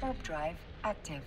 Warp drive active.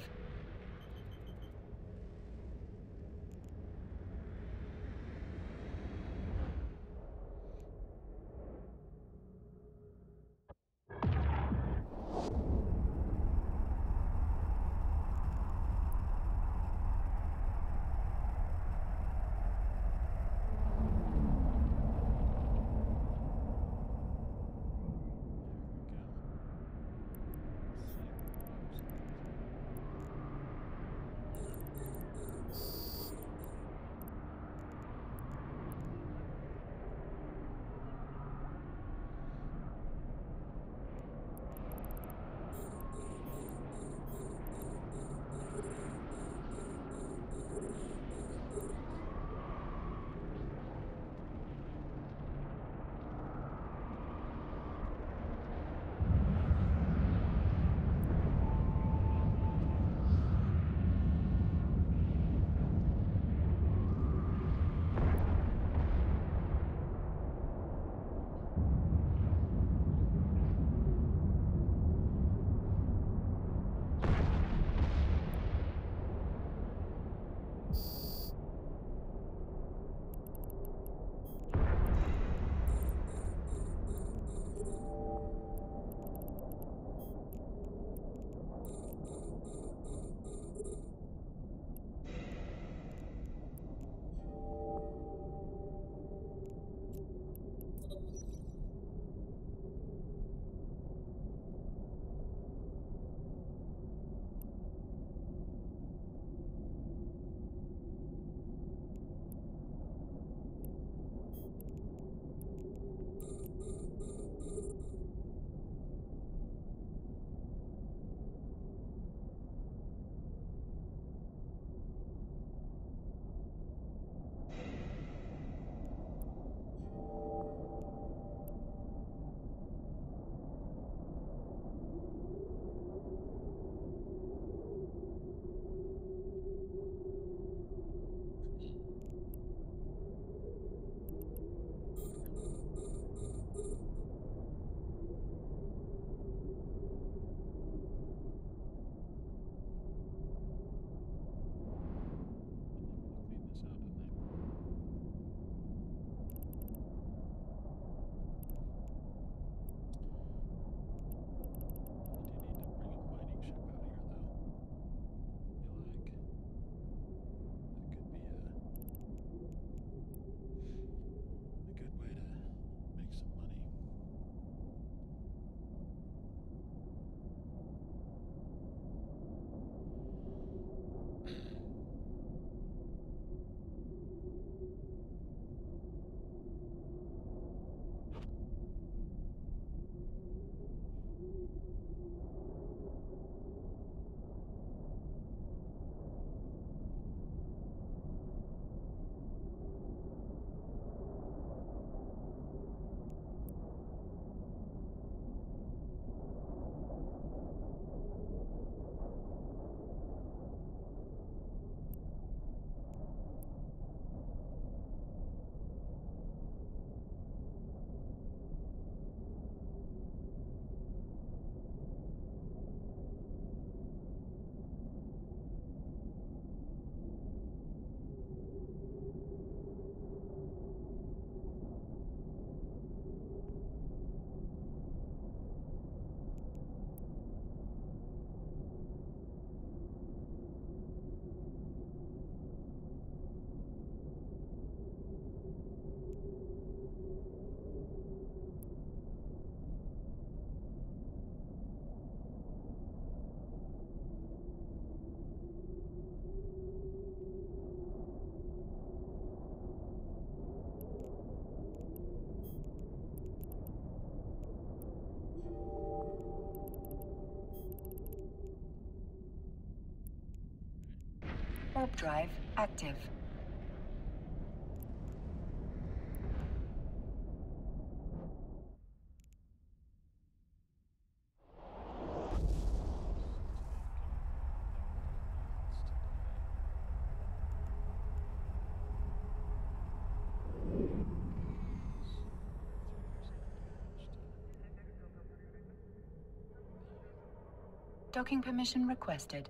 warp drive active. Docking permission requested.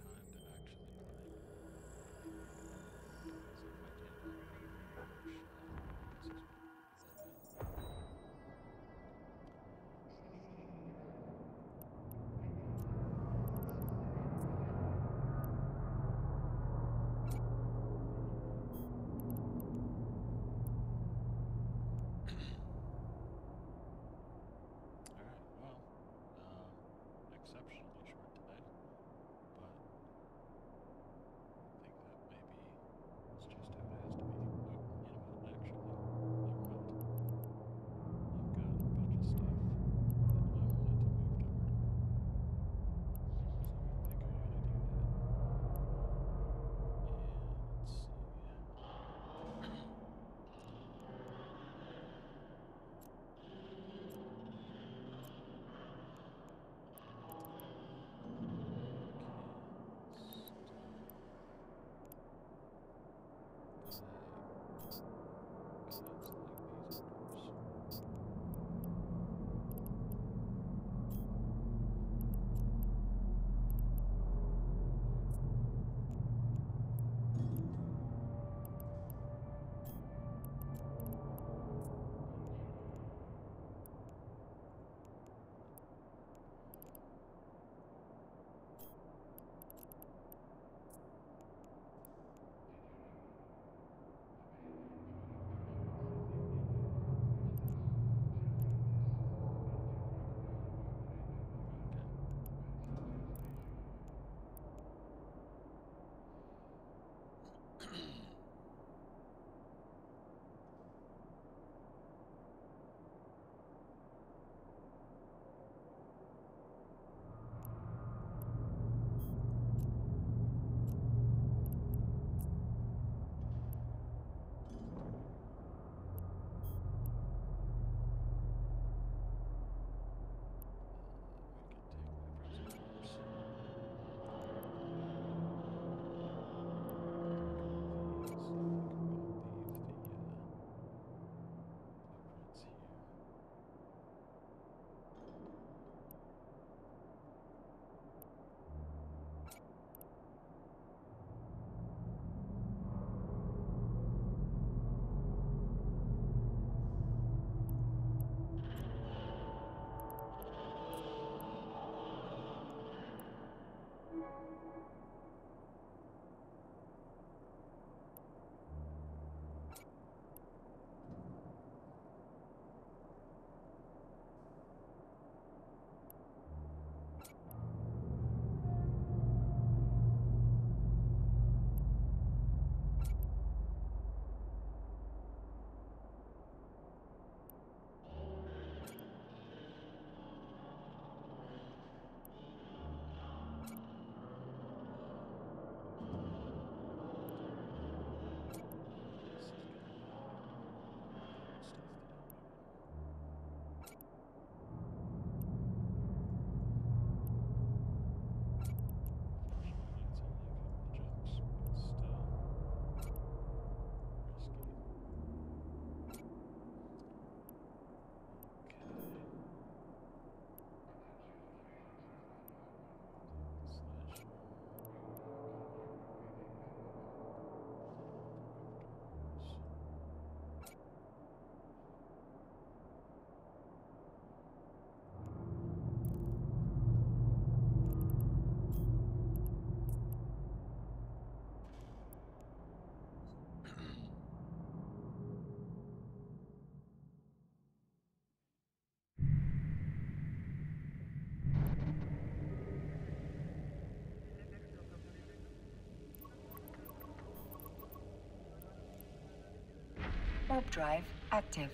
Warp drive active.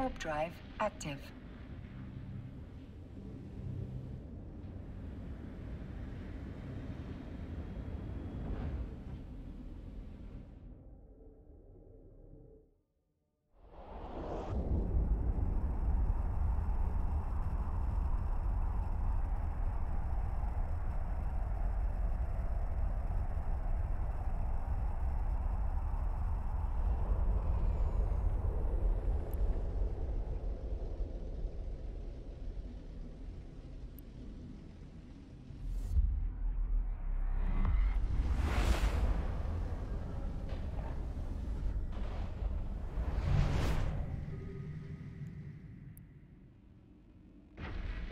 Warp drive active.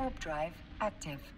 Warp drive active.